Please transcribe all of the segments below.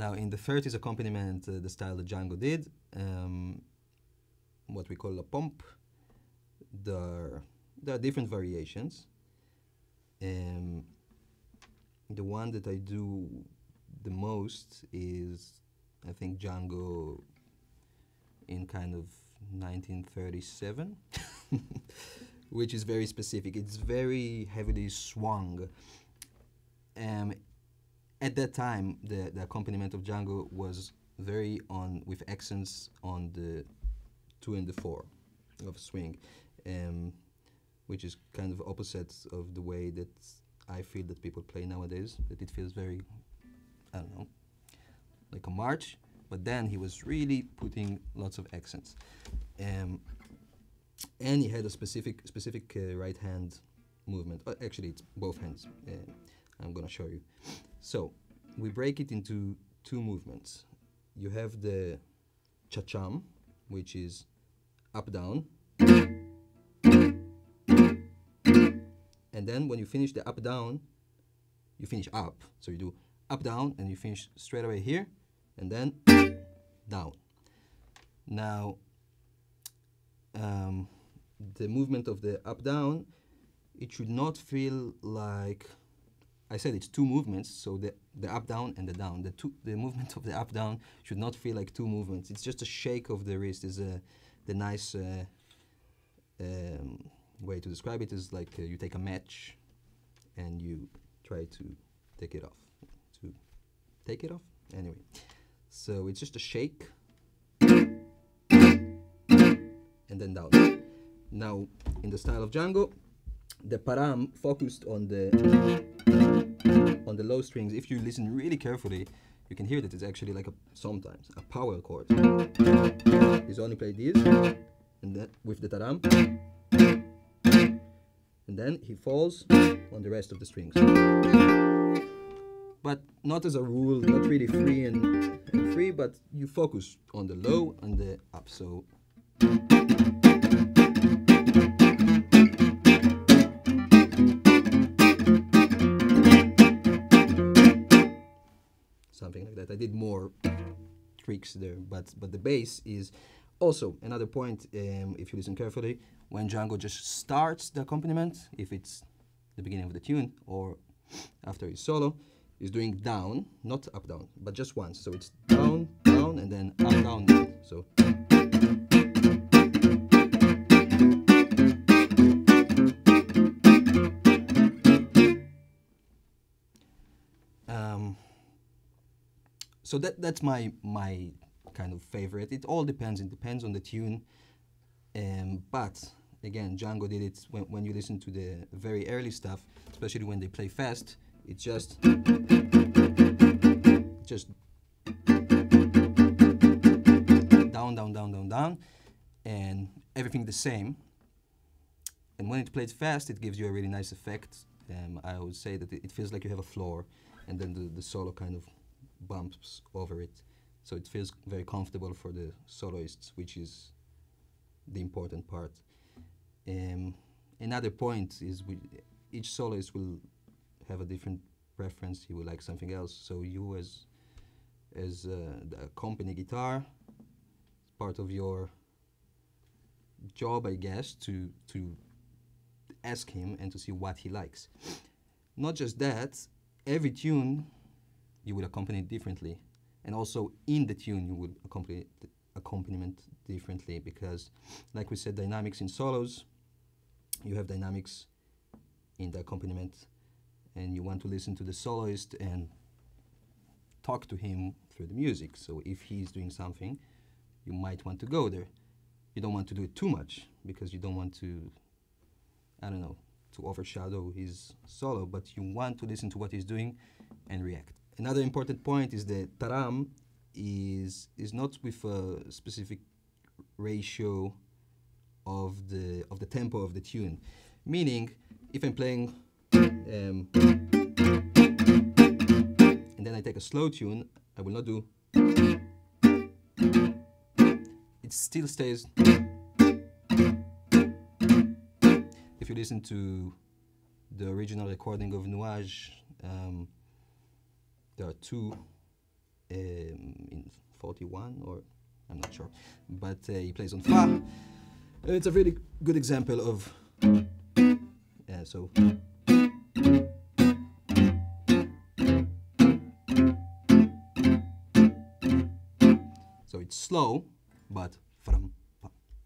Now, in the 30s accompaniment, uh, the style that Django did, um, what we call a pomp, there are, there are different variations. Um, the one that I do the most is, I think, Django in kind of 1937, which is very specific. It's very heavily swung. Um, at that time, the, the accompaniment of Django was very on with accents on the two and the four of swing, um, which is kind of opposite of the way that I feel that people play nowadays. That it feels very, I don't know, like a march. But then he was really putting lots of accents, um, and he had a specific specific uh, right hand movement. Uh, actually, it's both hands. Uh, I'm gonna show you. So we break it into two movements. You have the cha-cham, which is up down. And then when you finish the up down, you finish up. So you do up down and you finish straight away here and then down. Now, um, the movement of the up down, it should not feel like I said it's two movements, so the, the up down and the down. The two the movement of the up down should not feel like two movements. It's just a shake of the wrist. Is a the nice uh, um, way to describe it is like uh, you take a match and you try to take it off. To take it off anyway. So it's just a shake and then down. Now in the style of Django, the param focused on the on the low strings. If you listen really carefully, you can hear that it's actually like a sometimes a power chord. He's only played these, and then with the taram, and then he falls on the rest of the strings. But not as a rule, not really free and, and free, but you focus on the low and the up. So. Something like that. I did more tricks there, but but the bass is also another point. Um, if you listen carefully, when Django just starts the accompaniment, if it's the beginning of the tune or after his solo, is doing down, not up down, but just once. So it's down, down, and then up, down. So. So that that's my my kind of favorite. It all depends. It depends on the tune. Um, but again, Django did it when, when you listen to the very early stuff, especially when they play fast. It's just just down, down, down, down, down, and everything the same. And when it plays fast, it gives you a really nice effect. Um, I would say that it, it feels like you have a floor, and then the, the solo kind of bumps over it. So it feels very comfortable for the soloists, which is the important part. Um, another point is we, each soloist will have a different preference. He will like something else. So you, as as uh, the company guitar, part of your job, I guess, to to ask him and to see what he likes. Not just that, every tune you will accompany it differently, and also in the tune you will accompany the accompaniment differently because, like we said, dynamics in solos, you have dynamics in the accompaniment, and you want to listen to the soloist and talk to him through the music. So if he's doing something, you might want to go there. You don't want to do it too much because you don't want to, I don't know, to overshadow his solo, but you want to listen to what he's doing and react. Another important point is that taram is is not with a specific ratio of the of the tempo of the tune. Meaning, if I'm playing um, and then I take a slow tune, I will not do. It still stays. If you listen to the original recording of Nuages, um, there are two um, in 41 or I'm not sure, but uh, he plays on Fa. It's a really good example of yeah. So so it's slow, but from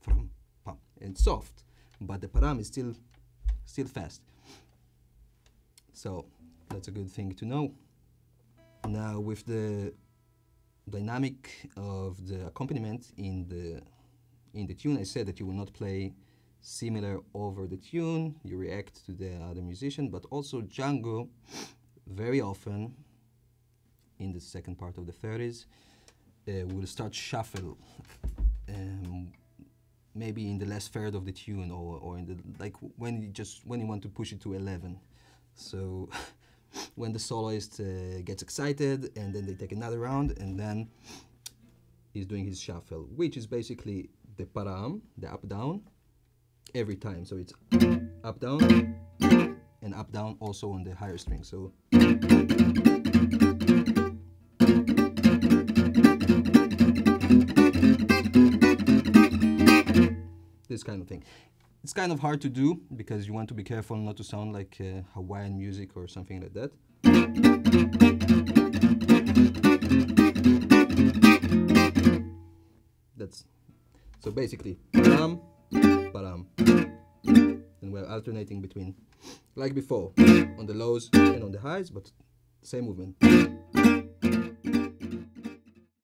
from and soft, but the param is still still fast. So that's a good thing to know. Now with the dynamic of the accompaniment in the in the tune, I said that you will not play similar over the tune, you react to the other musician, but also Django very often in the second part of the 30s uh, will start shuffle um, maybe in the last third of the tune or, or in the like when you just when you want to push it to 11 so when the soloist uh, gets excited and then they take another round and then he's doing his shuffle which is basically the param the up down every time so it's up down and up down also on the higher string so this kind of thing. It's kind of hard to do because you want to be careful not to sound like uh, Hawaiian music or something like that. That's so basically param, param, and we're alternating between like before on the lows and on the highs, but same movement.